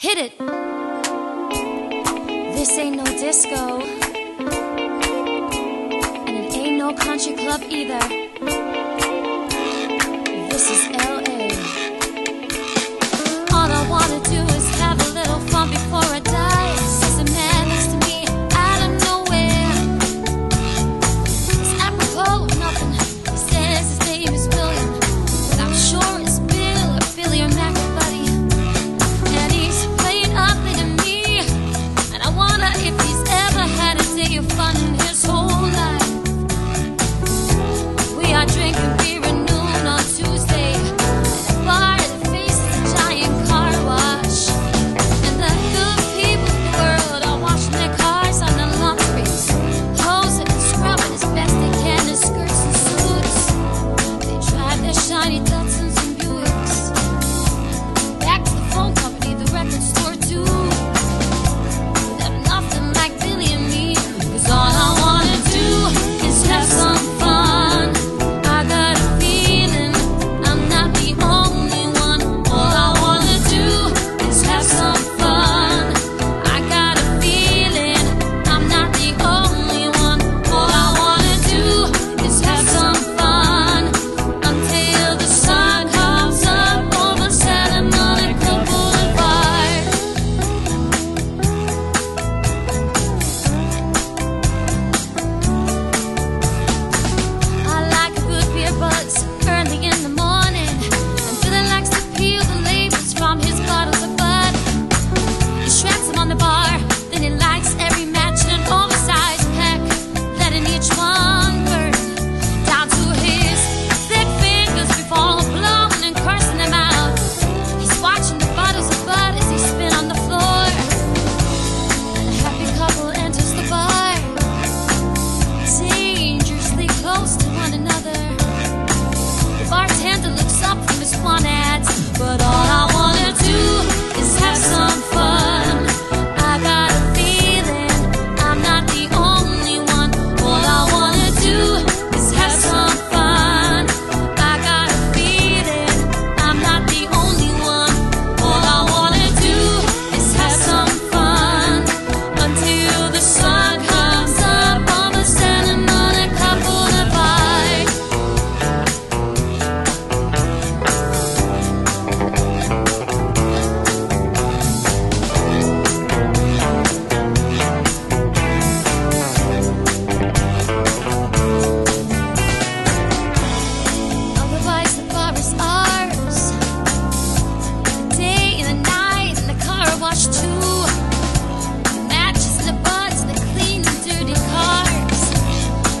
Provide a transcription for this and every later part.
Hit it. This ain't no disco. And it ain't no country club either. This is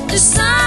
the sun.